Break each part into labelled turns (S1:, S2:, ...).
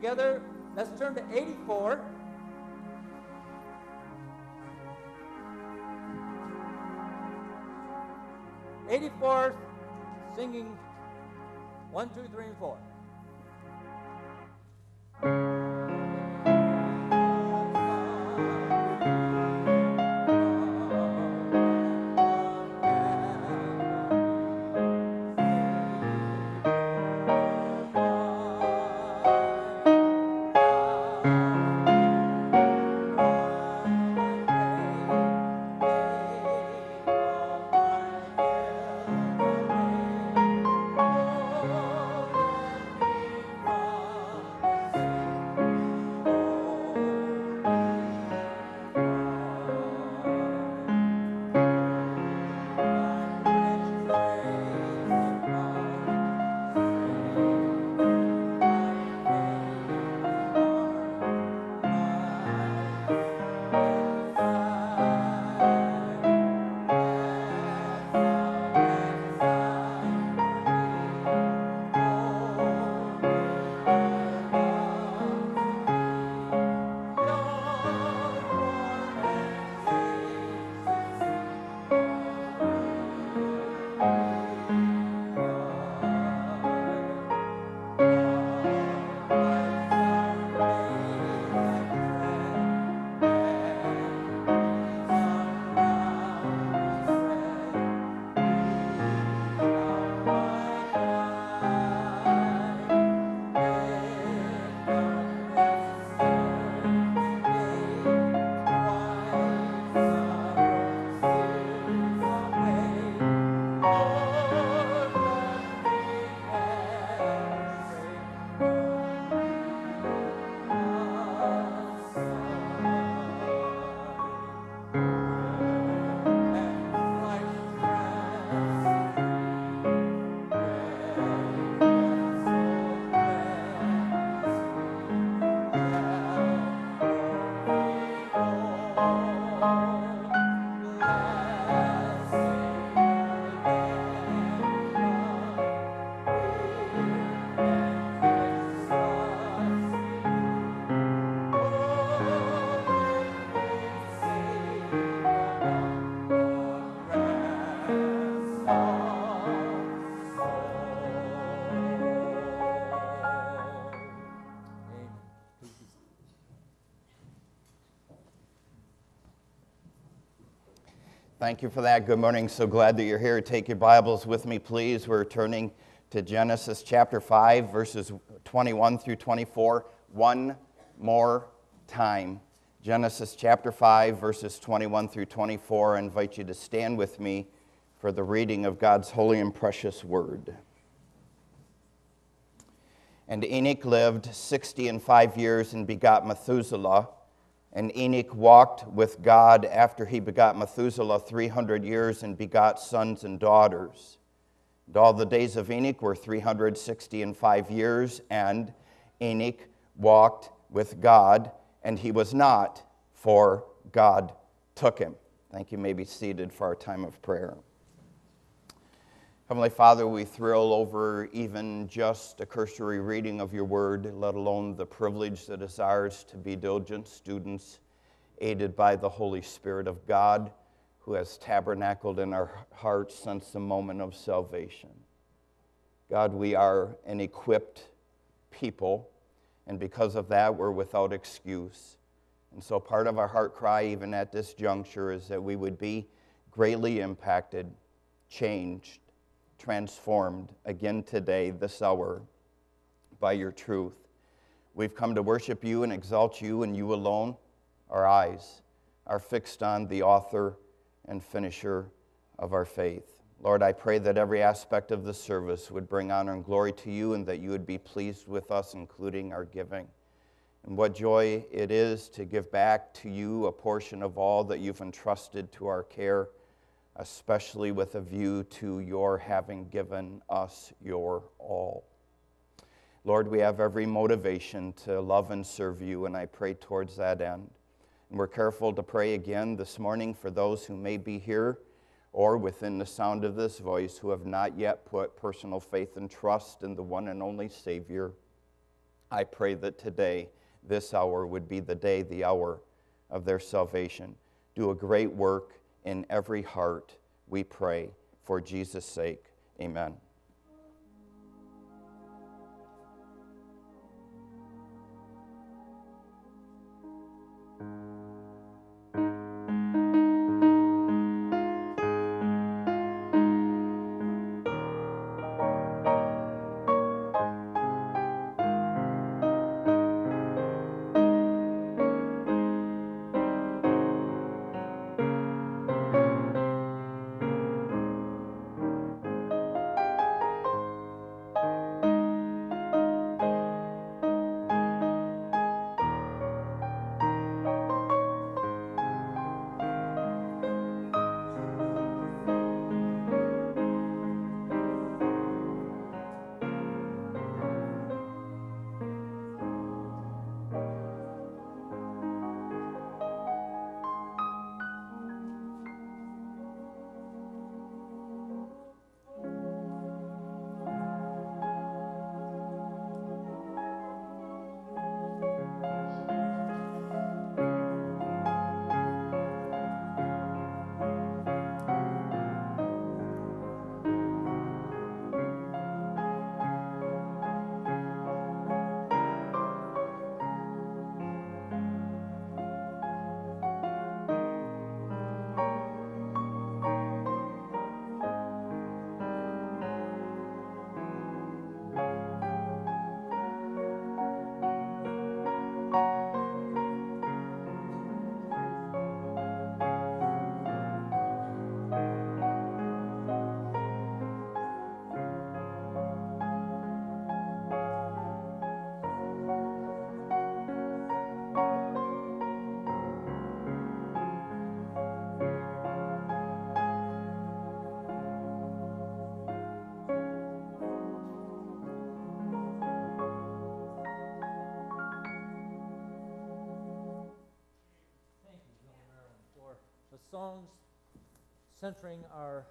S1: together, let's turn to 84. Eighty-four, singing one, two, three, and four.
S2: Thank you for that. Good morning. So glad that you're here. Take your Bibles with me, please. We're turning to Genesis chapter 5, verses 21 through 24. One more time. Genesis chapter 5, verses 21 through 24. I invite you to stand with me for the reading of God's holy and precious word. And Enoch lived sixty and five years and begot Methuselah. And Enoch walked with God after he begot Methuselah 300 years and begot sons and daughters. And all the days of Enoch were 360 and five years, and Enoch walked with God, and he was not, for God took him. Thank you. you may be seated for our time of prayer. Heavenly Father, we thrill over even just a cursory reading of your word, let alone the privilege that is ours to be diligent students, aided by the Holy Spirit of God, who has tabernacled in our hearts since the moment of salvation. God, we are an equipped people, and because of that, we're without excuse. And so, part of our heart cry, even at this juncture, is that we would be greatly impacted, changed, transformed again today, this hour, by your truth. We've come to worship you and exalt you and you alone. Our eyes are fixed on the author and finisher of our faith. Lord, I pray that every aspect of the service would bring honor and glory to you and that you would be pleased with us, including our giving. And what joy it is to give back to you a portion of all that you've entrusted to our care especially with a view to your having given us your all. Lord, we have every motivation to love and serve you, and I pray towards that end. And we're careful to pray again this morning for those who may be here or within the sound of this voice who have not yet put personal faith and trust in the one and only Savior. I pray that today, this hour, would be the day, the hour of their salvation. Do a great work in every heart, we pray. For Jesus' sake, amen.
S1: Songs centering our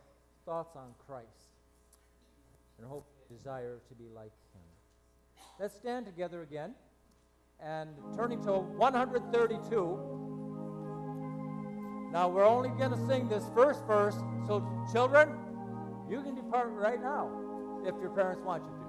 S1: thoughts on Christ and hope desire to be like him. Let's stand together again and turning to 132. Now we're only going to sing this first verse, so children, you can depart right now if your parents want you to.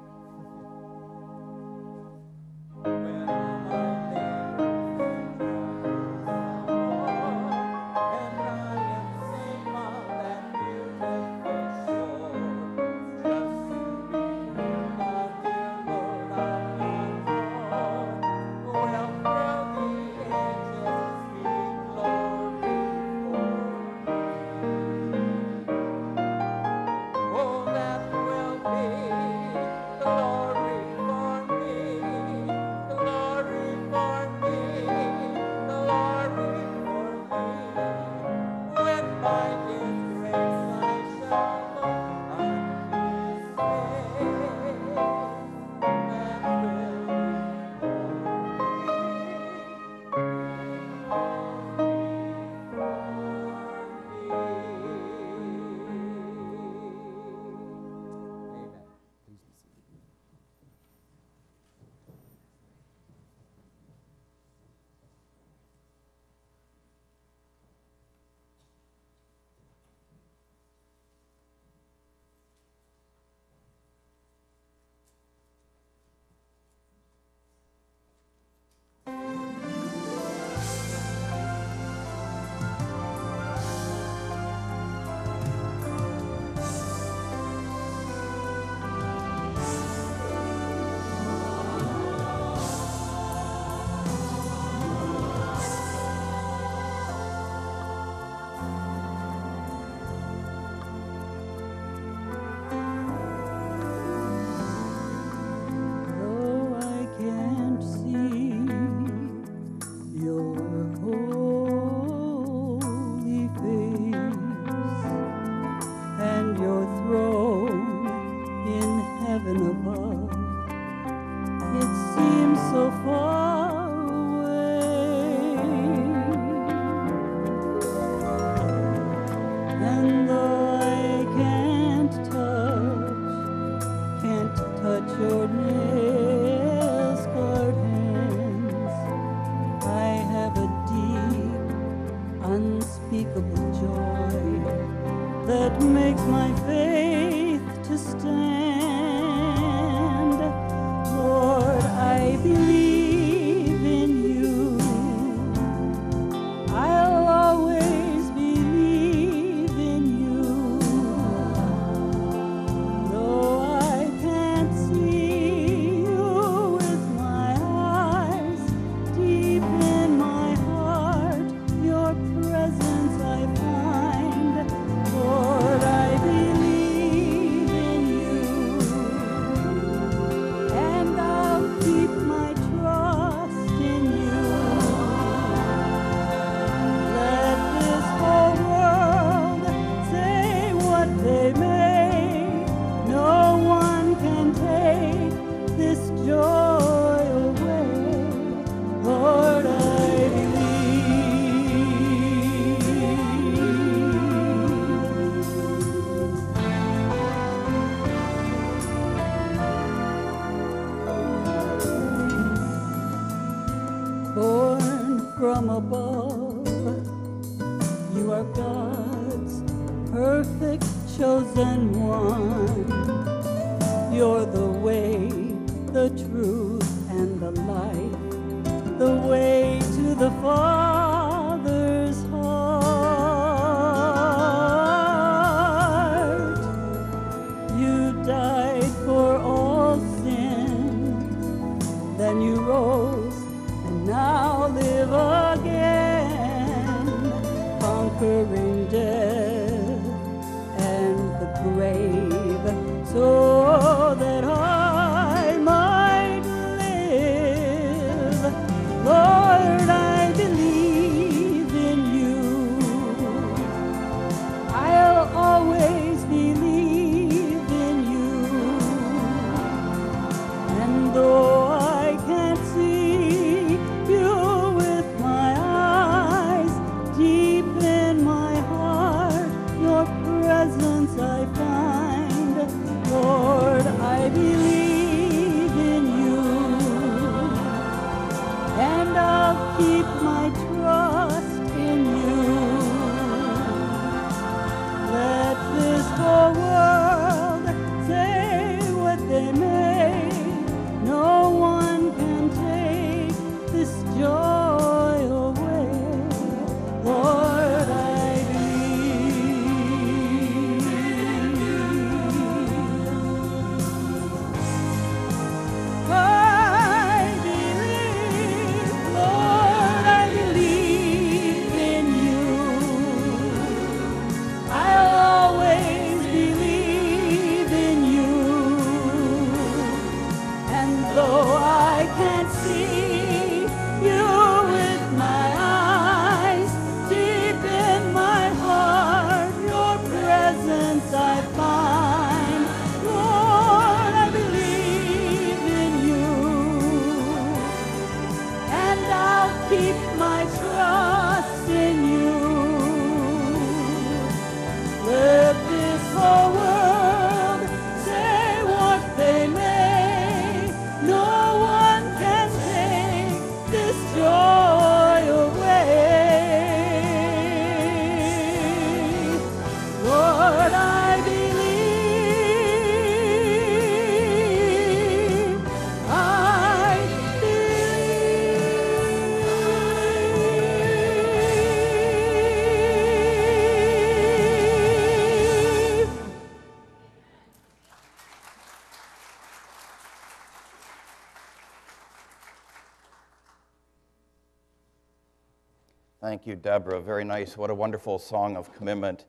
S2: Thank you, Deborah. Very nice. What a wonderful song of commitment.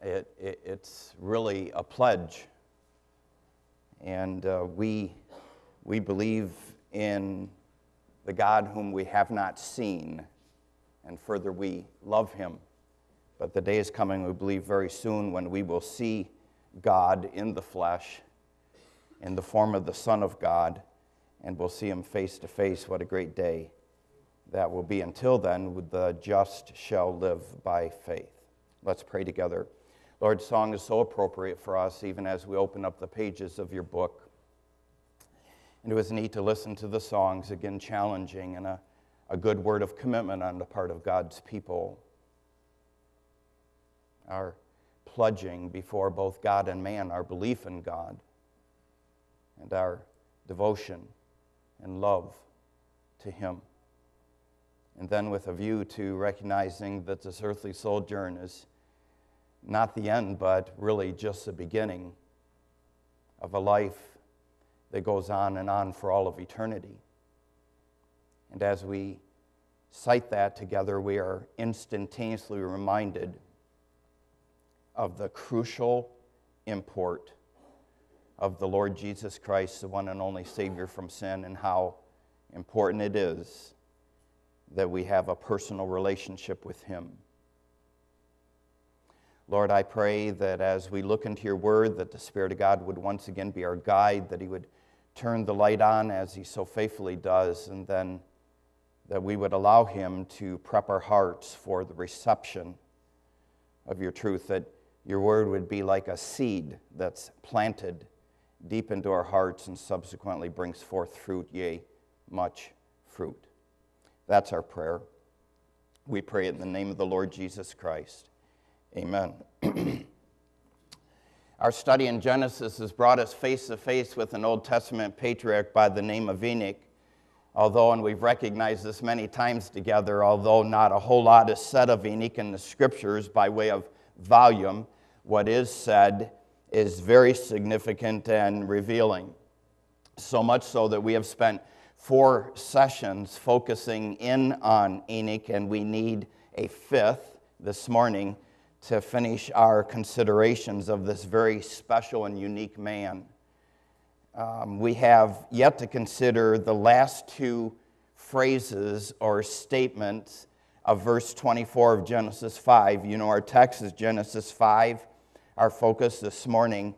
S2: It, it, it's really a pledge. And uh, we, we believe in the God whom we have not seen. And further, we love him. But the day is coming, we believe, very soon when we will see God in the flesh, in the form of the Son of God, and we'll see him face to face. What a great day that will be. Until then, the just shall live by faith. Let's pray together. Lord, song is so appropriate for us, even as we open up the pages of your book. And it was neat to listen to the songs, again, challenging and a, a good word of commitment on the part of God's people. Our pledging before both God and man our belief in God and our devotion and love to Him. And then, with a view to recognizing that this earthly sojourn is not the end, but really just the beginning of a life that goes on and on for all of eternity. And as we cite that together, we are instantaneously reminded of the crucial import of the Lord Jesus Christ, the one and only Savior from sin, and how important it is that we have a personal relationship with Him. Lord, I pray that as we look into your word, that the Spirit of God would once again be our guide, that He would turn the light on as He so faithfully does, and then that we would allow Him to prep our hearts for the reception of your truth, that your word would be like a seed that's planted deep into our hearts and subsequently brings forth fruit, yea, much fruit. That's our prayer. We pray in the name of the Lord Jesus Christ. Amen. Our study in Genesis has brought us face to face with an Old Testament patriarch by the name of Enoch. Although, and we've recognized this many times together, although not a whole lot is said of Enoch in the scriptures by way of volume, what is said is very significant and revealing. So much so that we have spent four sessions focusing in on Enoch, and we need a fifth this morning to finish our considerations of this very special and unique man. Um, we have yet to consider the last two phrases or statements of verse 24 of Genesis 5. You know, our text is Genesis 5. Our focus this morning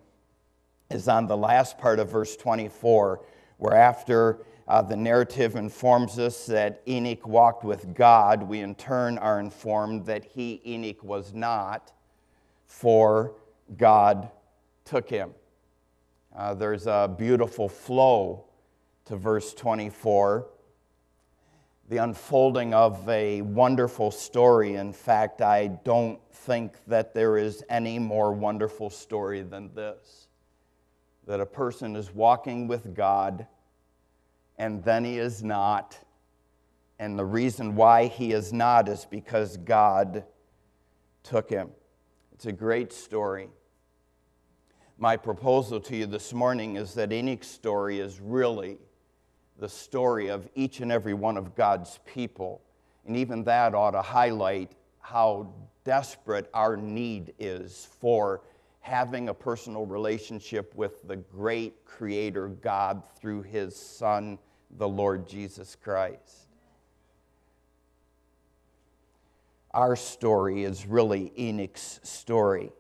S2: is on the last part of verse 24, where after uh, the narrative informs us that Enoch walked with God, we in turn are informed that he, Enoch, was not, for God took him. Uh, there's a beautiful flow to verse 24, the unfolding of a wonderful story. In fact, I don't think that there is any more wonderful story than this that a person is walking with God and then he is not. And the reason why he is not is because God took him. It's a great story. My proposal to you this morning is that Enoch's story is really the story of each and every one of God's people. And even that ought to highlight how desperate our need is for having a personal relationship with the great Creator God through His Son, the Lord Jesus Christ. Our story is really Enoch's story.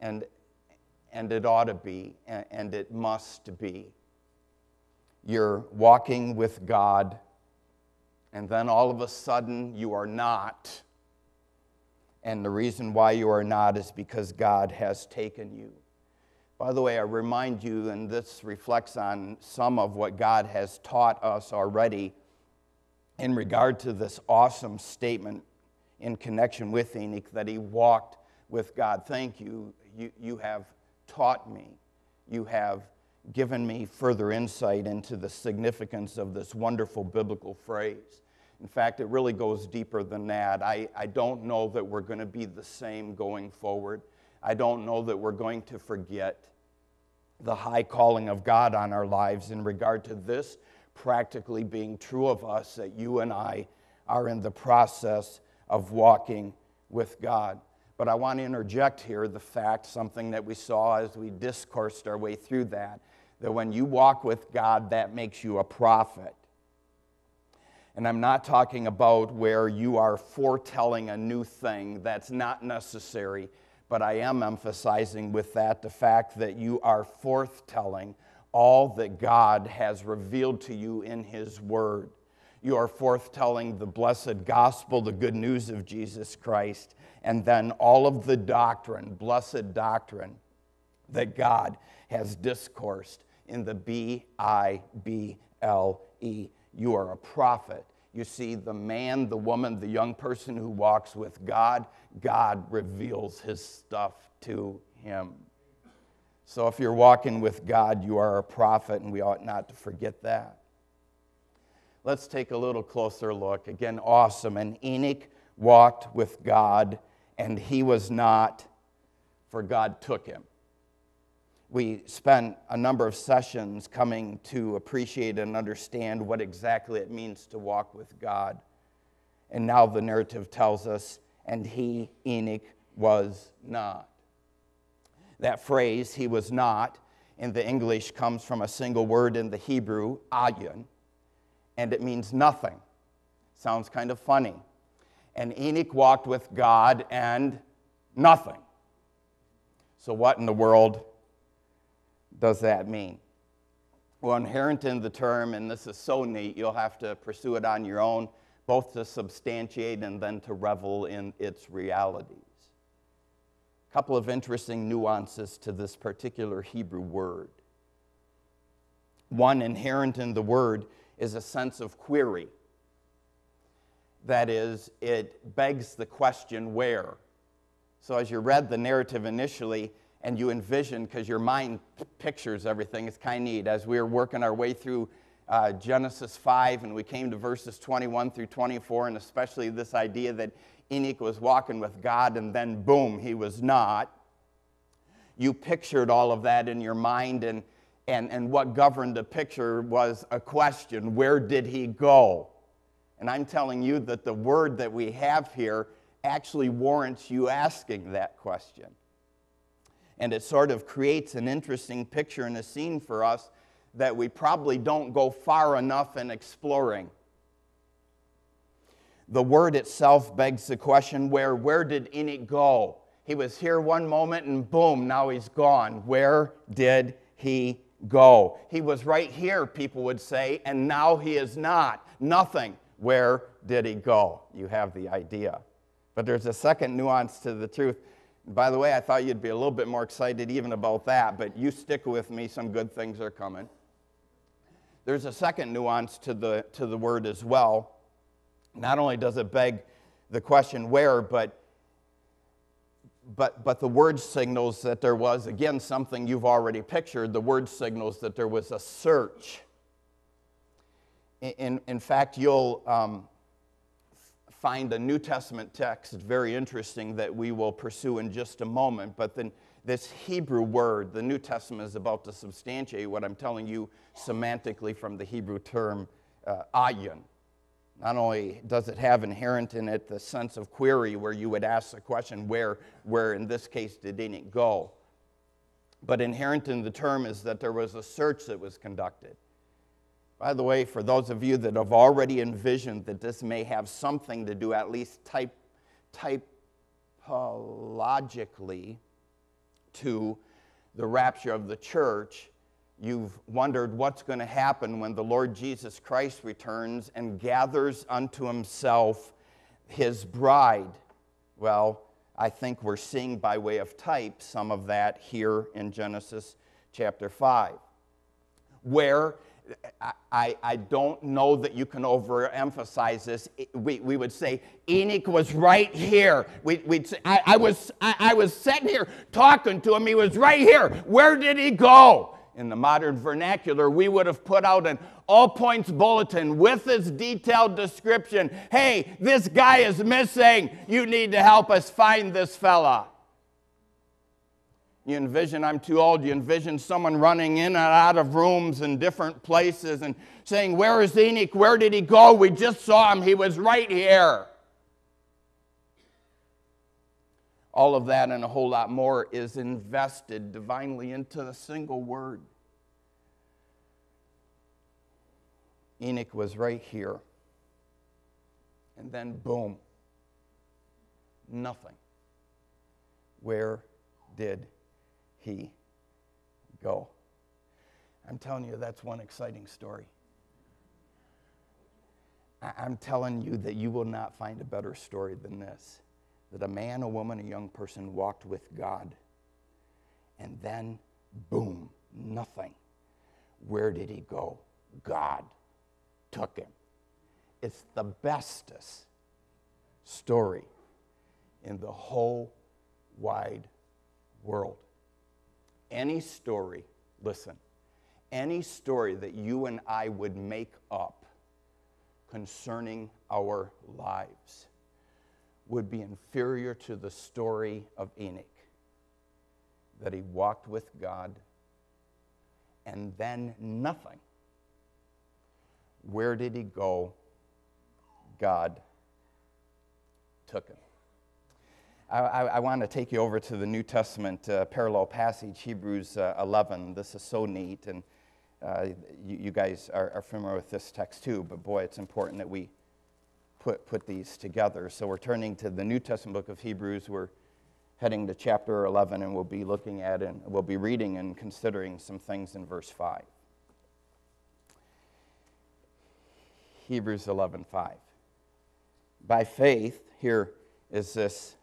S2: And, and it ought to be, and it must be. You're walking with God, and then all of a sudden you are not and the reason why you are not is because God has taken you. By the way, I remind you, and this reflects on some of what God has taught us already in regard to this awesome statement in connection with Enoch that he walked with God. Thank you. You, you have taught me. You have given me further insight into the significance of this wonderful biblical phrase. In fact, it really goes deeper than that. I, I don't know that we're going to be the same going forward. I don't know that we're going to forget the high calling of God on our lives in regard to this practically being true of us, that you and I are in the process of walking with God. But I want to interject here the fact, something that we saw as we discoursed our way through that, that when you walk with God, that makes you a prophet. And I'm not talking about where you are foretelling a new thing. That's not necessary. But I am emphasizing with that the fact that you are forthtelling all that God has revealed to you in His Word. You are forthtelling the blessed gospel, the good news of Jesus Christ, and then all of the doctrine, blessed doctrine, that God has discoursed in the B I B L E you are a prophet You see, the man, the woman, the young person who walks with God, God reveals his stuff to him. So if you're walking with God, you are a prophet, and we ought not to forget that. Let's take a little closer look. Again, awesome. And Enoch walked with God, and he was not, for God took him. We spent a number of sessions coming to appreciate and understand what exactly it means to walk with God. And now the narrative tells us, and he, Enoch, was not. That phrase, he was not, in the English comes from a single word in the Hebrew, ayin, and it means nothing. Sounds kind of funny. And Enoch walked with God and nothing. So, what in the world does that mean? Well, inherent in the term, and this is so neat, you'll have to pursue it on your own, both to substantiate and then to revel in its realities. A couple of interesting nuances to this particular Hebrew word. One inherent in the word is a sense of query. That is, it begs the question where. So, as you read the narrative initially, and you envision, because your mind pictures everything, it's kind of neat. As we were working our way through uh, Genesis 5 and we came to verses 21 through 24, and especially this idea that Enoch was walking with God and then boom, he was not. You pictured all of that in your mind, and, and, and what governed the picture was a question where did he go? And I'm telling you that the word that we have here actually warrants you asking that question and it sort of creates an interesting picture and a scene for us that we probably don't go far enough in exploring. The word itself begs the question where, where did Enoch go? He was here one moment and boom, now he's gone. Where did he go? He was right here, people would say, and now he is not. Nothing. Where did he go? You have the idea. But there's a second nuance to the truth. By the way, I thought you'd be a little bit more excited even about that, but you stick with me, some good things are coming. There's a second nuance to the, to the word as well. Not only does it beg the question where, but, but, but the word signals that there was, again, something you've already pictured. The word signals that there was a search. In, in fact, you'll, um, find a New Testament text very interesting that we will pursue in just a moment. But then this Hebrew word, the New Testament is about to substantiate what I'm telling you semantically from the Hebrew term uh, ayin. Not only does it have inherent in it the sense of query, where you would ask the question, where, where in this case did it go? But inherent in the term is that there was a search that was conducted. By the way, for those of you that have already envisioned that this may have something to do, at least type, typologically, to the rapture of the church, you've wondered what's going to happen when the Lord Jesus Christ returns and gathers unto himself his bride. Well, I think we're seeing by way of type some of that here in Genesis chapter 5, where I, I don't know that you can overemphasize this. We, we would say, Enoch was right here. We, we'd say, I, I, was, I, I was sitting here talking to him. He was right here. Where did he go? In the modern vernacular, we would have put out an all points bulletin with this detailed description. Hey, this guy is missing. You need to help us find this fella. You envision, I'm too old, you envision someone running in and out of rooms in different places and saying, Where is Enoch? Where did he go? We just saw him. He was right here. All of that and a whole lot more is invested divinely into a single word. Enoch was right here. And then, boom, nothing. Where did he go? I'm telling you, that's one exciting story. I'm telling you that you will not find a better story than this that a man, a woman, a young person walked with God, and then, boom, nothing. Where did he go? God took him. It's the bestest story in the whole wide world. Any story, listen, any story that you and I would make up concerning our lives would be inferior to the story of Enoch that he walked with God and then nothing. Where did he go? God took him. I, I, want to take you over to the New Testament uh, parallel passage, Hebrews uh, 11. This is so neat, and uh, you, you, guys are, are familiar with this text too, but boy, it's important that we put, put these together. So we're turning to the New Testament book of Hebrews. We're heading to chapter 11, and we'll be looking at and we'll be reading and considering some things in verse 5. Hebrews 11:5. By faith, here is this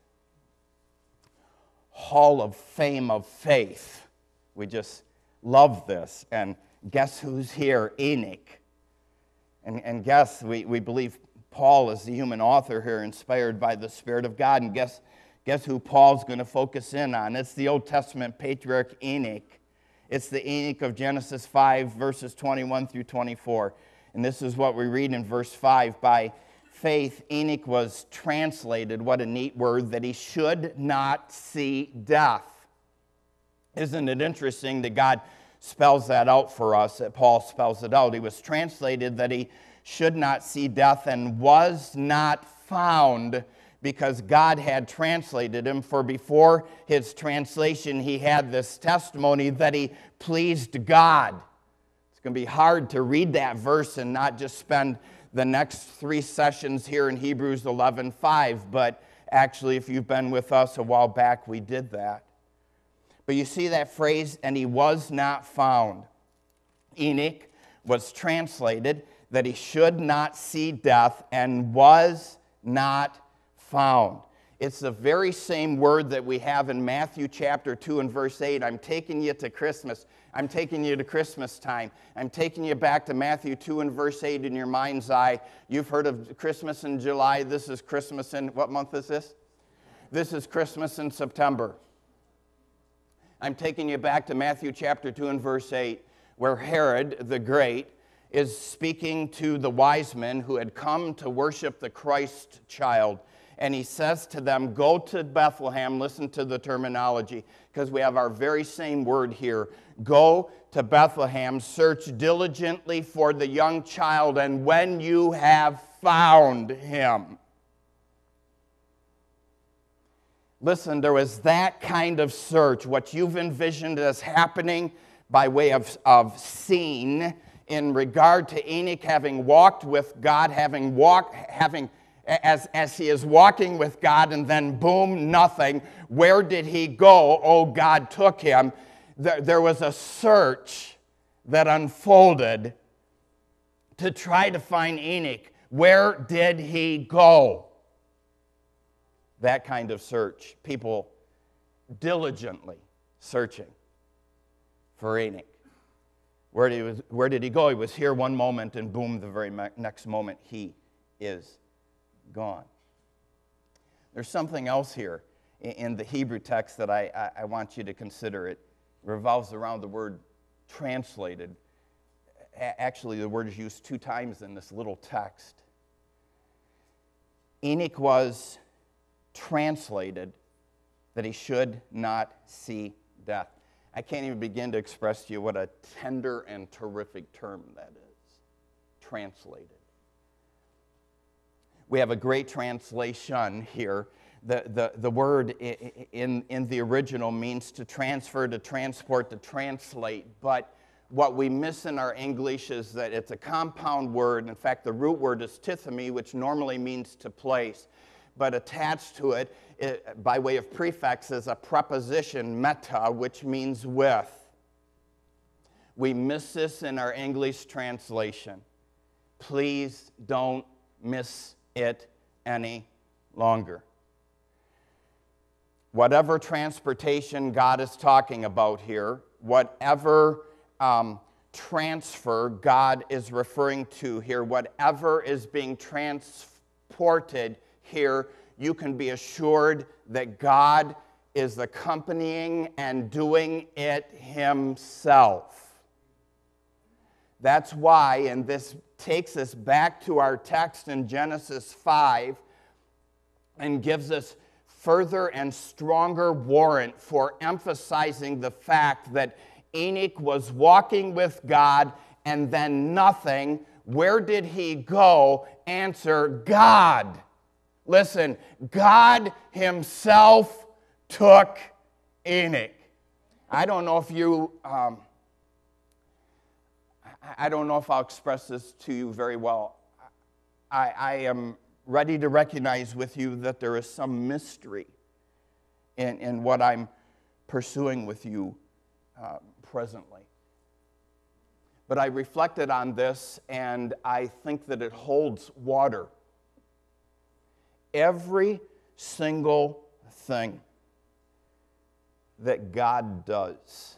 S2: hall of fame of faith. We just love this. And guess who's here? Enoch. And, and guess, we, we believe Paul is the human author here, inspired by the Spirit of God. And guess, guess who Paul's going to focus in on? It's the Old Testament patriarch Enoch. It's the Enoch of Genesis 5, verses 21 through 24. And this is what we read in verse 5 By faith, Enoch was translated, what a neat word, that he should not see death. Isn't it interesting that God spells that out for us, that Paul spells it out? He was translated that he should not see death and was not found because God had translated him. For before his translation, he had this testimony that he pleased God. It's going to be hard to read that verse and not just spend the next three sessions here in Hebrews 11:5, but actually, if you've been with us a while back, we did that. But you see that phrase, and he was not found. Enoch was translated that he should not see death and was not found. It's the very same word that we have in Matthew chapter 2 and verse 8. I'm taking you to Christmas. I'm taking you to Christmas time. I'm taking you back to Matthew 2 and verse 8 in your mind's eye. You've heard of Christmas in July. This is Christmas in what month is this? This is Christmas in September. I'm taking you back to Matthew chapter 2 and verse 8, where Herod the Great is speaking to the wise men who had come to worship the Christ child. And he says to them, Go to Bethlehem. Listen to the terminology, because we have our very same word here. Go to Bethlehem, search diligently for the young child, and when you have found him, Listen, there was that kind of search, what you've envisioned as happening by way of, of seeing in regard to Enoch having walked with God, having walked, having as, as he is walking with God, and then boom, nothing. Where did he go? Oh, God took him. There, there was a search that unfolded to try to find Enoch. Where did he go? That kind of search. People diligently searching for Enoch. Where did, he where did he go? He was here one moment, and boom, the very next moment, he is gone. There's something else here in the Hebrew text that I, I, want you to consider. It revolves around the word translated. Actually, the word is used two times in this little text. Enoch was translated that he should not see death. I can't even begin to express to you what a tender and terrific term that is. Translated. We have a great translation here. The, the, the word in, in the original means to transfer, to transport, to translate. But what we miss in our English is that it's a compound word. In fact, the root word is tithemi, which normally means to place but attached to it, it by way of prefix is a preposition, meta, which means with. We miss this in our English translation. Please don't miss it any longer. Whatever transportation God is talking about here, whatever um, transfer God is referring to here, whatever is being transported here, you can be assured that God is accompanying and doing it himself. That's why, and this takes us back to our text in Genesis 5 and gives us further and stronger warrant for emphasizing the fact that Enoch was walking with God and then nothing. Where did he go? Answer God. Listen, God Himself took Enoch. I don't know if you, um, I don't know if I'll express this to you very well. I, I am ready to recognize with you that there is some mystery in, in what I'm pursuing with you uh, presently. But I reflected on this and I think that it holds water. Every single thing that God does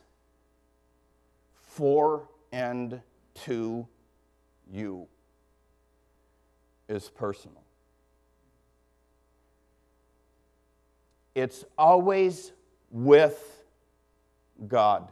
S2: for and to you is personal. It's always with God.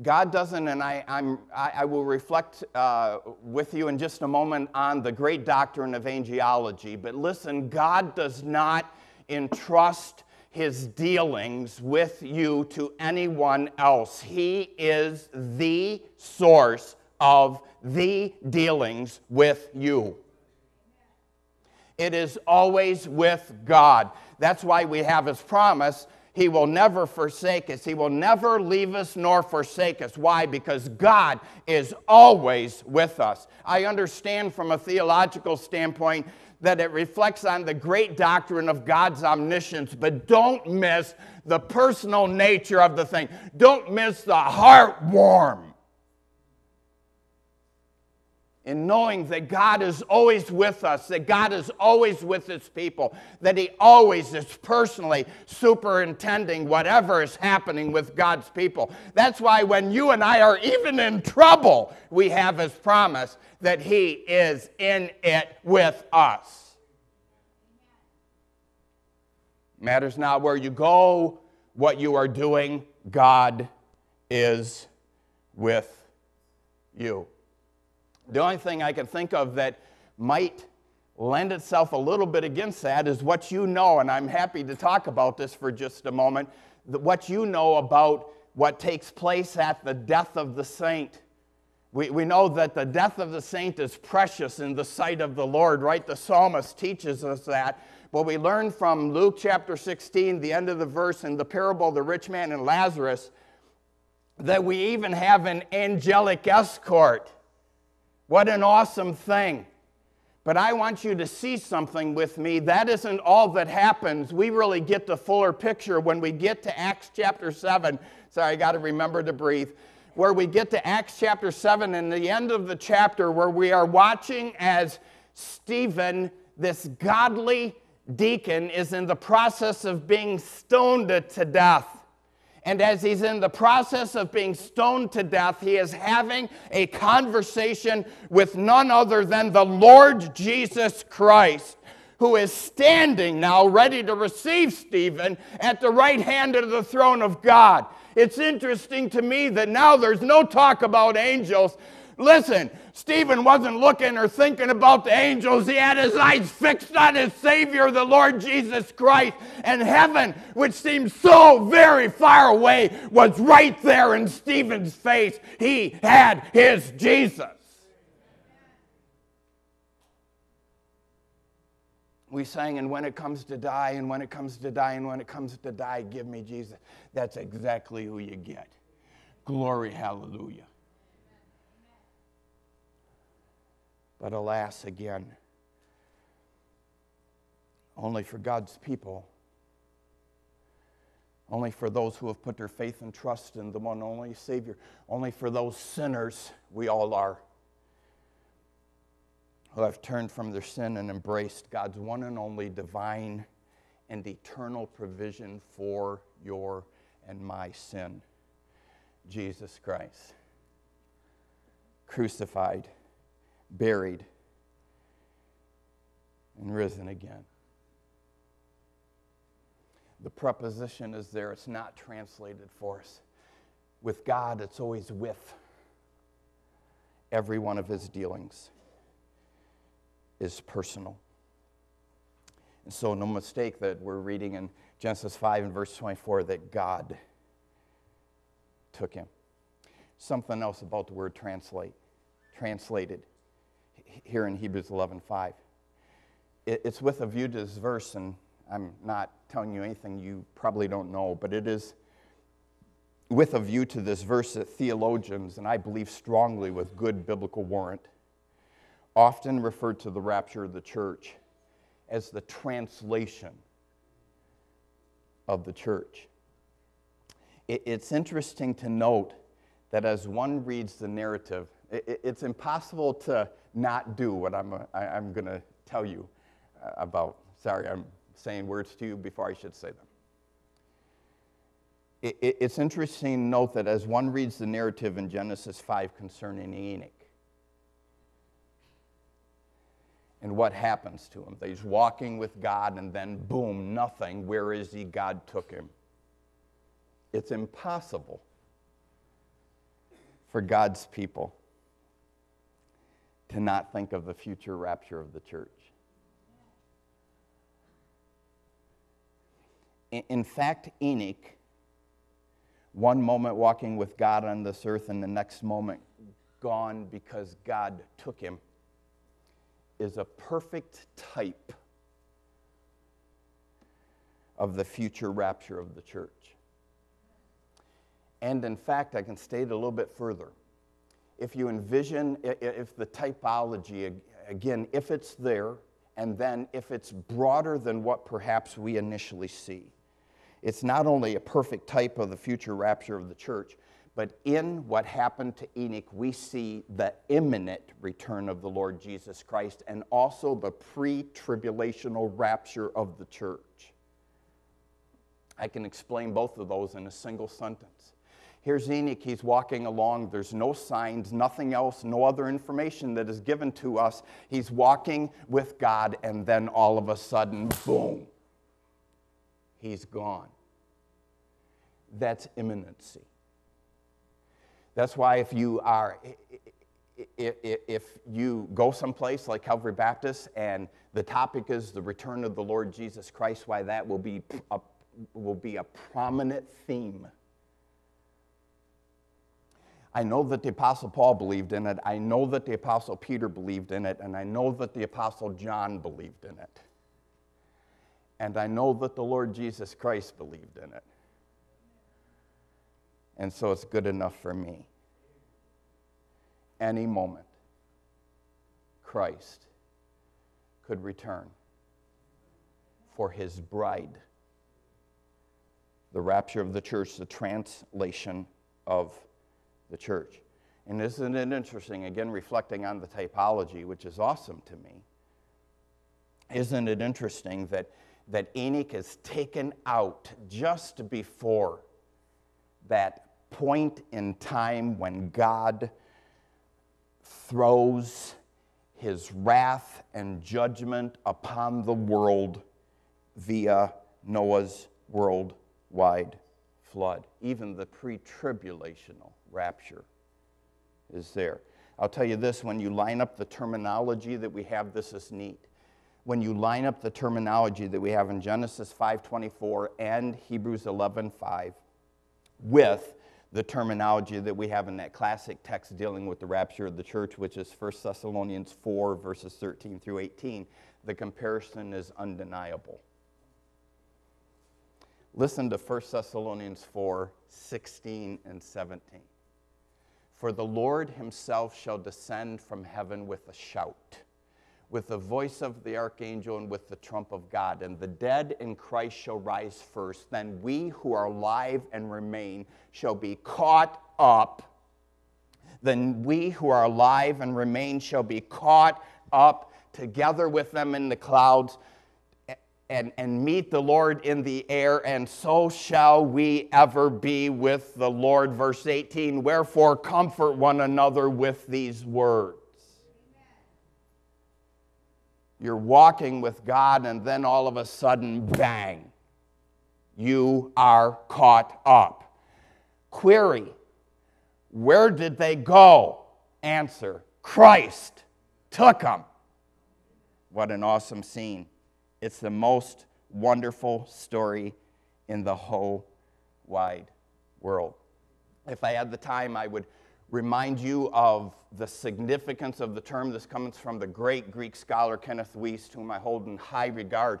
S2: God doesn't, and I, I'm, I, I will reflect uh, with you in just a moment on the great doctrine of angelology. But listen, God does not entrust his dealings with you to anyone else. He is the source of the dealings with you. It is always with God. That's why we have his promise. He will never forsake us. He will never leave us nor forsake us. Why? Because God is always with us. I understand from a theological standpoint that it reflects on the great doctrine of God's omniscience, but don't miss the personal nature of the thing. Don't miss the heartwarm in knowing that God is always with us, that God is always with his people, that he always is personally superintending whatever is happening with God's people. That's why when you and I are even in trouble, we have his promise that he is in it with us. Matters not where you go, what you are doing, God is with you. The only thing I can think of that might lend itself a little bit against that is what you know, and I'm happy to talk about this for just a moment. What you know about what takes place at the death of the saint. We, we know that the death of the saint is precious in the sight of the Lord, right? The psalmist teaches us that. But we learn from Luke chapter 16, the end of the verse in the parable of the rich man and Lazarus, that we even have an angelic escort what an awesome thing. But I want you to see something with me. That isn't all that happens. We really get the fuller picture when we get to Acts chapter 7. Sorry, I got to remember to breathe. Where we get to Acts chapter 7 and the end of the chapter, where we are watching as Stephen, this godly deacon, is in the process of being stoned to death. And as he's in the process of being stoned to death, he is having a conversation with none other than the Lord Jesus Christ, who is standing now ready to receive Stephen at the right hand of the throne of God. It's interesting to me that now there's no talk about angels, Listen, Stephen wasn't looking or thinking about the angels. He had his eyes fixed on his Savior, the Lord Jesus Christ. And heaven, which seemed so very far away, was right there in Stephen's face. He had his Jesus. We sang, and when it comes to die, and when it comes to die, and when it comes to die, give me Jesus. That's exactly who you get. Glory, hallelujah. But alas, again, only for God's people, only for those who have put their faith and trust in the one only Savior, only for those sinners, we all are, who have turned from their sin and embraced God's one and only divine and eternal provision for your and my sin. Jesus Christ. Crucified, buried, and risen again. The preposition is there, it's not translated for us. With God, it's always with. Every one of his dealings is personal. And so, no mistake that we're reading in Genesis 5 and verse 24 that God took him. Something else about the word translate, translated here in Hebrews 11:5. It's with a view to this verse, and I'm not telling you anything you probably don't know, but it is with a view to this verse that theologians, and I believe strongly with good biblical warrant, often refer to the rapture of the church as the translation of the church. It's interesting to note that as one reads the narrative, it's impossible to not do what I'm, I'm going to tell you uh, about. Sorry, I'm saying words to you before I should say them. It's interesting to note that as one reads the narrative in Genesis 5 concerning Enoch, and what happens to him. that He's walking with God, and then boom, nothing. Where is he? God took him. It's impossible for God's people to not think of the future rapture of the church. In fact, Enoch, one moment walking with God on this earth, and the next moment gone because God took him is a perfect type of the future rapture of the church. And in fact, I can state a little bit further. If you envision, if the typology, again, if it's there, and then if it's broader than what perhaps we initially see, it's not only a perfect type of the future rapture of the church, but in what happened to Enoch, we see the imminent return of the Lord Jesus Christ and also the pre tribulational rapture of the church. I can explain both of those in a single sentence. Here's Enoch, he's walking along. There's no signs, nothing else, no other information that is given to us. He's walking with God, and then all of a sudden, boom, he's gone. That's imminency. That's why if you are, if you go someplace like Calvary Baptist and the topic is the return of the Lord Jesus Christ, why that will be a, will be a prominent theme. I know that the Apostle Paul believed in it. I know that the Apostle Peter believed in it. And I know that the Apostle John believed in it. And I know that the Lord Jesus Christ believed in it and so it's good enough for me. Any moment, Christ could return for his bride. The rapture of the church, the translation of the church. And isn't it interesting, again, reflecting on the typology, which is awesome to me? Isn't it interesting that, that Enoch is taken out just before that point in time when God throws his wrath and judgment upon the world via Noah's worldwide flood. Even the pre tribulational rapture is there. I'll tell you this when you line up the terminology that we have, this is neat. When you line up the terminology that we have in Genesis 5:24 and Hebrews 11:5 with the terminology that we have in that classic text dealing with the rapture of the church, which is 1 Thessalonians 4, verses 13 through 18, the comparison is undeniable. Listen to 1 Thessalonians 4, 16 and 17. For the Lord himself shall descend from heaven with a shout with the voice of the archangel and with the trump of God. And the dead in Christ shall rise first. Then we who are alive and remain shall be caught up. Then we who are alive and remain shall be caught up together with them in the clouds and, and meet the Lord in the air, and so shall we ever be with the Lord. Verse 18 Wherefore, comfort one another with these words. You're walking with God, and then all of a sudden, bang, you are caught up. Query Where did they go? Answer Christ took them. What an awesome scene. It's the most wonderful story in the whole wide world. If I had the time, I would remind you of the significance of the term. This comes from the great Greek scholar Kenneth Wuest, whom I hold in high regard.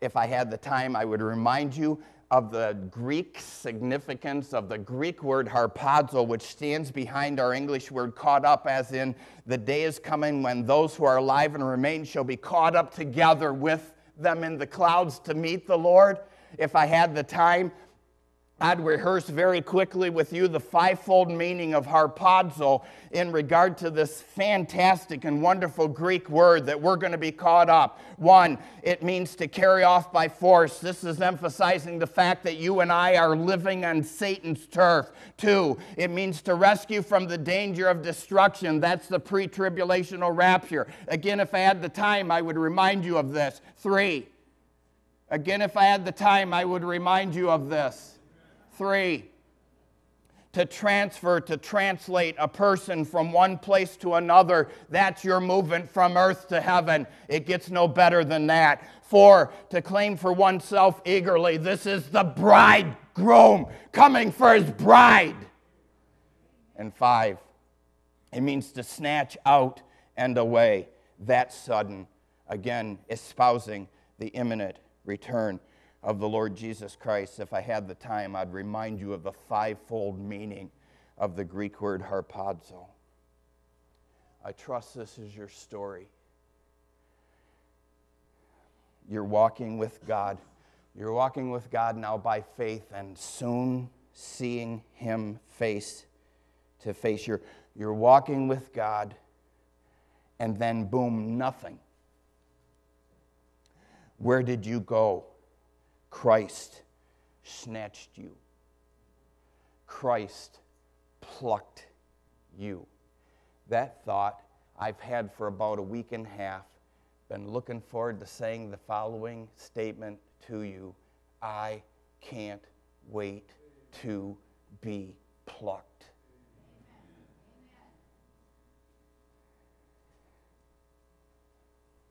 S2: If I had the time, I would remind you of the Greek significance of the Greek word harpazo, which stands behind our English word caught up, as in the day is coming when those who are alive and remain shall be caught up together with them in the clouds to meet the Lord. If I had the time, I'd rehearse very quickly with you the fivefold meaning of harpazo in regard to this fantastic and wonderful Greek word that we're going to be caught up. One, it means to carry off by force. This is emphasizing the fact that you and I are living on Satan's turf. Two, it means to rescue from the danger of destruction. That's the pre tribulational rapture. Again, if I had the time, I would remind you of this. Three, again, if I had the time, I would remind you of this. Three, to transfer, to translate a person from one place to another. That's your movement from earth to heaven. It gets no better than that. Four, to claim for oneself eagerly. This is the bridegroom coming for his bride. And five, it means to snatch out and away. That sudden, again, espousing the imminent return of the Lord Jesus Christ. If I had the time, I'd remind you of the fivefold meaning of the Greek word harpazo. I trust this is your story. You're walking with God. You're walking with God now by faith and soon seeing Him face to face. You're, you're walking with God, and then boom, nothing. Where did you go? Christ snatched you. Christ plucked you. That thought I've had for about a week and a half. Been looking forward to saying the following statement to you I can't wait to be plucked.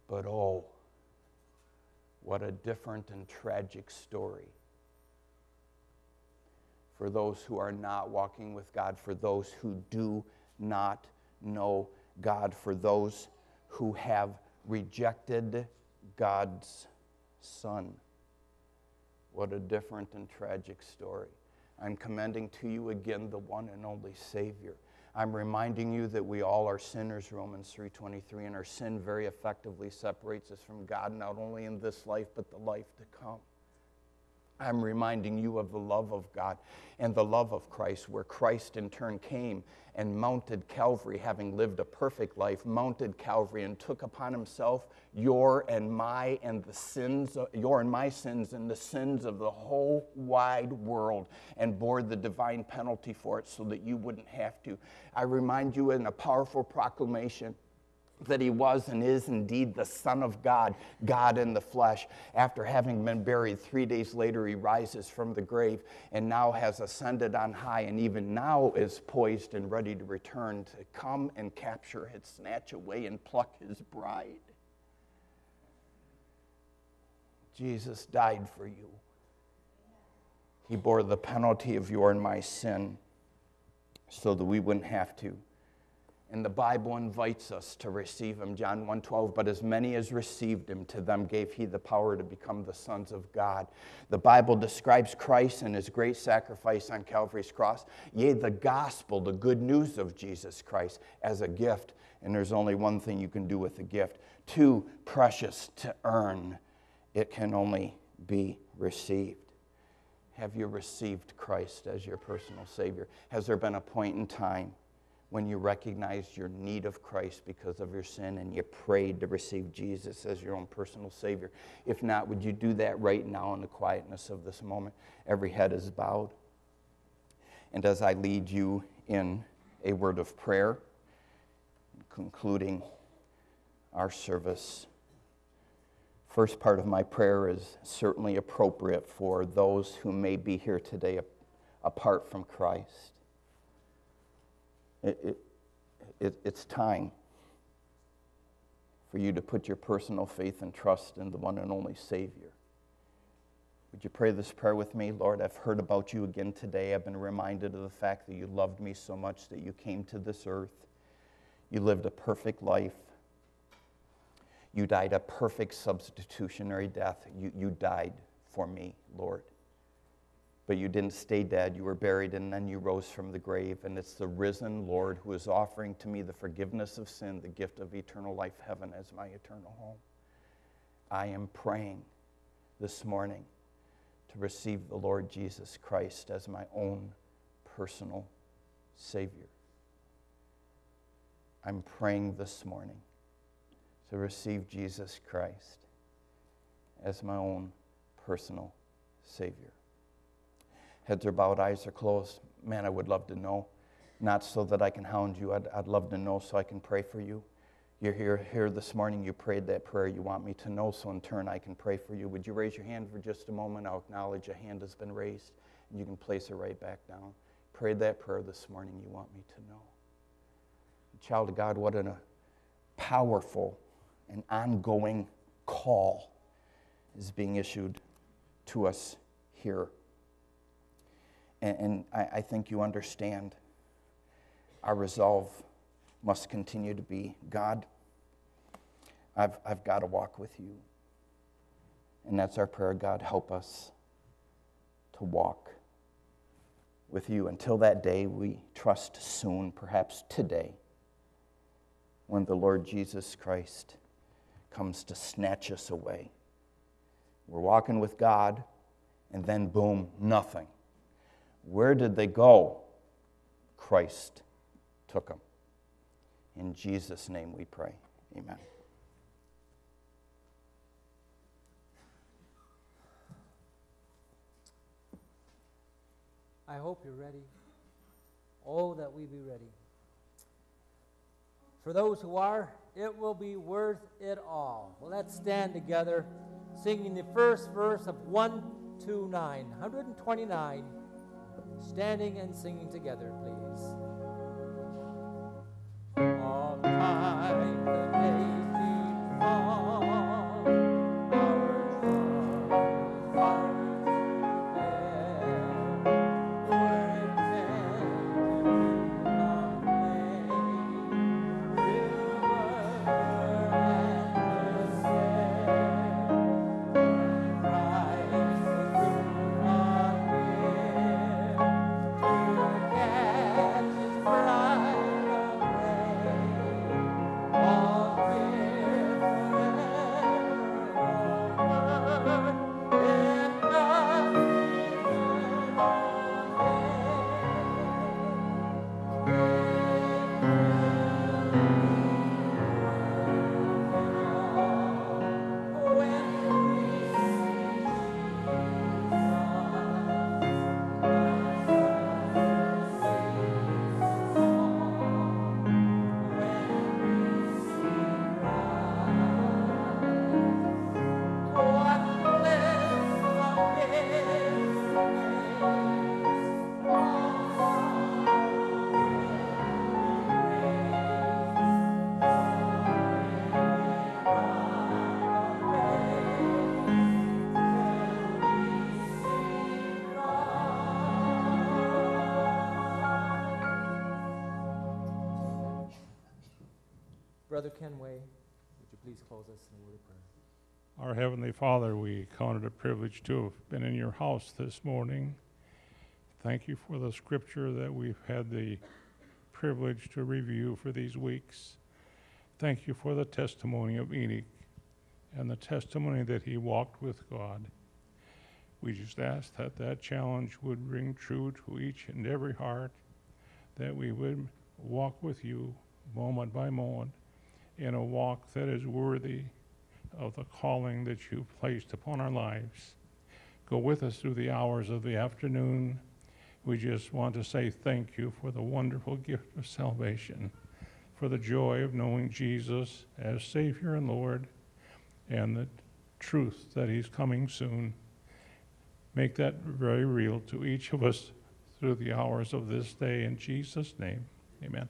S2: But oh, what a different and tragic story for those who are not walking with God, for those who do not know God, for those who have rejected God's Son. What a different and tragic story. I'm commending to you again the one and only Savior. I'm reminding you that we all are sinners, Romans 3:23, and our sin very effectively separates us from God not only in this life but the life to come. I'm reminding you of the love of God and the love of Christ, where Christ in turn came and mounted Calvary, having lived a perfect life, mounted Calvary and took upon himself your and my and the sins, your and my sins and the sins of the whole wide world and bore the divine penalty for it so that you wouldn't have to. I remind you in a powerful proclamation that he was and is indeed the Son of God, God in the flesh. After having been buried, three days later, he rises from the grave and now has ascended on high, and even now is poised and ready to return to come and capture and snatch away and pluck his bride. Jesus died for you. He bore the penalty of your and my sin so that we wouldn't have to. And the Bible invites us to receive him. John 1:12, but as many as received him, to them gave he the power to become the sons of God. The Bible describes Christ and his great sacrifice on Calvary's cross, yea, the gospel, the good news of Jesus Christ, as a gift. And there's only one thing you can do with a gift too precious to earn. It can only be received. Have you received Christ as your personal Savior? Has there been a point in time? When you recognized your need of Christ because of your sin and you prayed to receive Jesus as your own personal Savior? If not, would you do that right now in the quietness of this moment? Every head is bowed. And as I lead you in a word of prayer, concluding our service, first part of my prayer is certainly appropriate for those who may be here today apart from Christ. It, it, it, it's time for you to put your personal faith and trust in the one and only Savior. Would you pray this prayer with me? Lord, I've heard about you again today. I've been reminded of the fact that you loved me so much that you came to this earth. You lived a perfect life. You died a perfect substitutionary death. You, you died for me, Lord. But you didn't stay dead. You were buried and then you rose from the grave. And it's the risen Lord who is offering to me the forgiveness of sin, the gift of eternal life, heaven as my eternal home. I am praying this morning to receive the Lord Jesus Christ as my own personal Savior. I'm praying this morning to receive Jesus Christ as my own personal Savior. Heads are bowed, eyes are closed. Man, I would love to know. Not so that I can hound you, I'd, I'd love to know so I can pray for you. You're here, here this morning, you prayed that prayer. You want me to know, so in turn I can pray for you. Would you raise your hand for just a moment? I'll acknowledge a hand has been raised, and you can place it right back down. Prayed that prayer this morning, you want me to know. Child of God, what a powerful and ongoing call is being issued to us here. And, and I, I think you understand our resolve must continue to be God, I've, I've got to walk with you. And that's our prayer God, help us to walk with you. Until that day, we trust soon, perhaps today, when the Lord Jesus Christ comes to snatch us away. We're walking with God, and then boom, nothing. Where did they go? Christ took them. In Jesus' name we pray. Amen.
S1: I hope you're ready. Oh, that we be ready. For those who are, it will be worth it all. Well, let's stand together singing the first verse of 129, 129, standing and singing together, please. Of time the days
S3: Heavenly Father, we count it a privilege to have been in your house this morning. Thank you for the scripture that we've had the privilege to review for these weeks. Thank you for the testimony of Enoch and the testimony that he walked with God. We just ask that that challenge would ring true to each and every heart, that we would walk with you moment by moment in a walk that is worthy of the calling that you've placed upon our lives. Go with us through the hours of the afternoon. We just want to say thank you for the wonderful gift of salvation, for the joy of knowing Jesus as Savior and Lord, and the truth that He's coming soon. Make that very real to each of us through the hours of this day. In Jesus' name, amen.